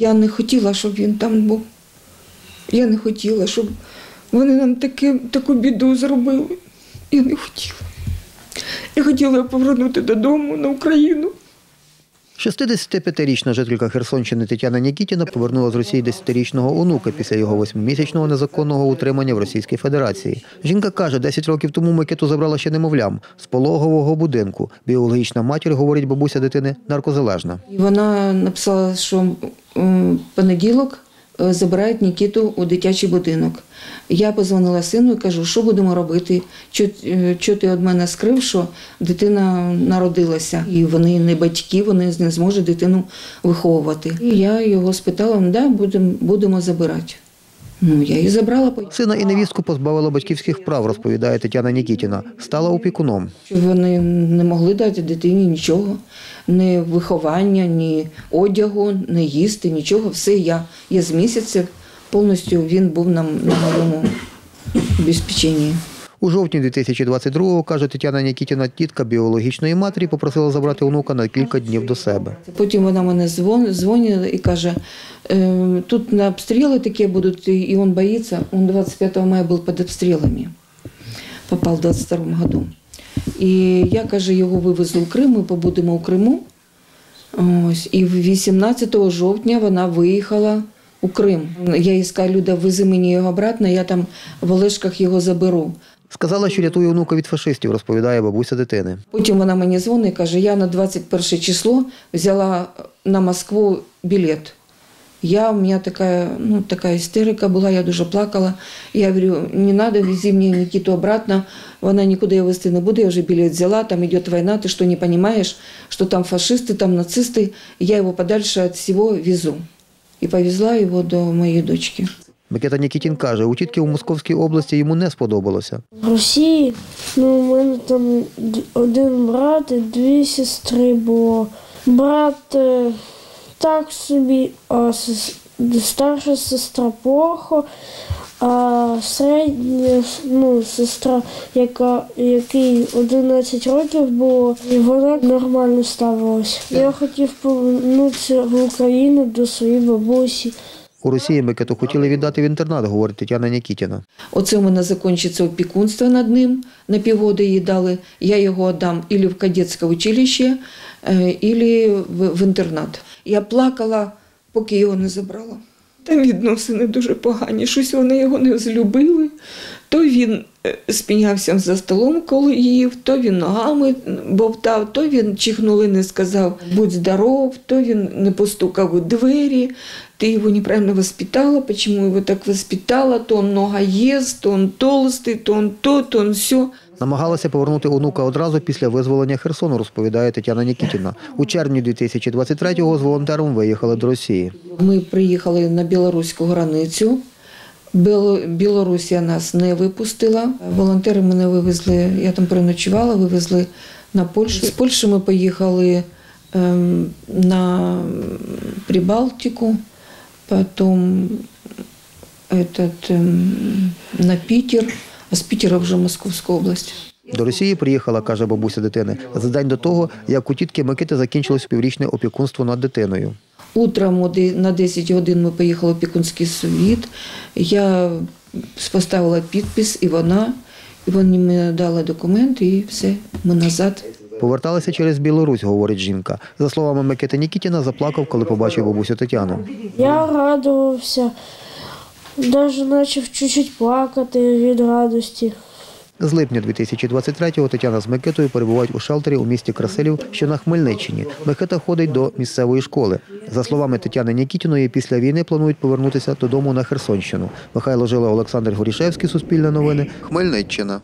Я не хотіла, щоб він там був. Я не хотіла, щоб вони нам таке, таку біду зробили. Я не хотіла. Я хотіла повернути додому на Україну. 65-річна жителька Херсонщини Тетяна Нікітіна повернула з Росії 10-річного онука після його восьмимісячного незаконного утримання в Російській Федерації. Жінка каже, 10 років тому Микиту забрала ще немовлям з пологового будинку. Біологічна матір, говорить бабуся дитини, наркозалежна. Вона написала, що понеділок забирають Нікіту у дитячий будинок. Я позвонила сину і кажу, що будемо робити? Що, е, ти від мене скрив, що дитина народилася, і вони не батьки, вони не зможуть дитину виховувати. І я його спитала, да, будемо, будемо забирати. Ну, я її забрала. Сина і невістку позбавила батьківських прав, розповідає Тетяна Нікітіна. Стала опікуном. Вони не могли дати дитині нічого, ні виховання, ні одягу, ні їсти, нічого. Все я. Я з місяця повністю він був на, на моєму обезпеченні. У жовтні 2022-го, каже Тетяна Нікітіна, тітка біологічної матері попросила забрати онука на кілька днів до себе. Потім вона мене дзвонила і каже, «Е, тут на обстріли такі будуть, і він боїться. Он 25 мая був під обстрілами, попав в 22 году. І я, каже, його вивезу в Крим, ми побудемо у Криму. Ось, і 18 жовтня вона виїхала у Крим. Я їй сказала, Люда, вези мені його обратно, я там в Олешках його заберу. Сказала, що рятує онука від фашистів, розповідає бабуся дитини. Потім вона мені дзвонить і каже, я на 21 число взяла на Москву білет. Я, у мене така, ну, така істерика була, я дуже плакала. Я говорю, не треба, вези мені Нікіту обратно, вона нікуди його везти не буде, я вже білет взяла, там йде війна, ти що не розумієш, що там фашисти, там нацисти, я його подальше від всього везу. І повезла його до моєї дочки. Микита Нікітін каже, у тітки у Московській області йому не сподобалося. В Росії ну, у мене там один брат і дві сестри було. Брат е, так собі, а старша сестра плохо, а середня ну, сестра, яка, якій 11 років було, і вона нормально ставилась. Я хотів повернутися в Україну до своєї бабусі. У Росії Микиту хотіли віддати в інтернат, говорить Тетяна Нікітіна. Оце у мене закінчиться опікунство над ним, на півгода її дали. Я його віддам ілі в кадетське училище, е, ілі в інтернат. Я плакала, поки його не забрала. Там відносини дуже погані, щось вони його не злюбили. То він е, спінявся за столом, коли їв, то він ногами бовтав, то він чихнули, не сказав будь здоров, то він не постукав у двері. Ты его неправильно воспитала, почему его так воспитала, то он много ест, то он толстый, то он то, то он все. Намагалася повернути онука одразу після визволення Херсону, розповідає Тетяна Нікітіна. У червні 2023-го з волонтером виїхали до Росії. Ми приїхали на білоруську границю. Білорусія нас не випустила. Волонтери мене вивезли, я там переночувала, вивезли на Польщу. З Польщі ми поїхали ем, на Прибалтику, потім ем, на Пітер, а з Пітера вже в Московську область. До Росії приїхала, каже бабуся дитини, за день до того, як у тітки Микити закінчилось піврічне опікунство над дитиною. Утром на 10 годин ми поїхали в опікунський совіт. Я поставила підпис, і вона, і вони мені дали документи, і все, ми назад. Поверталися через Білорусь, говорить жінка. За словами Микити Нікітіна, заплакав, коли побачив бабусю Тетяну. Я радувався, навіть почав чуть-чуть плакати від радості. З липня 2023-го Тетяна з Микитою перебувають у шелтері у місті Красилів, що на Хмельниччині. Микита ходить до місцевої школи. За словами Тетяни Нікітіної, після війни планують повернутися додому на Херсонщину. Михайло Жила, Олександр Горішевський, Суспільне новини, Хмельниччина.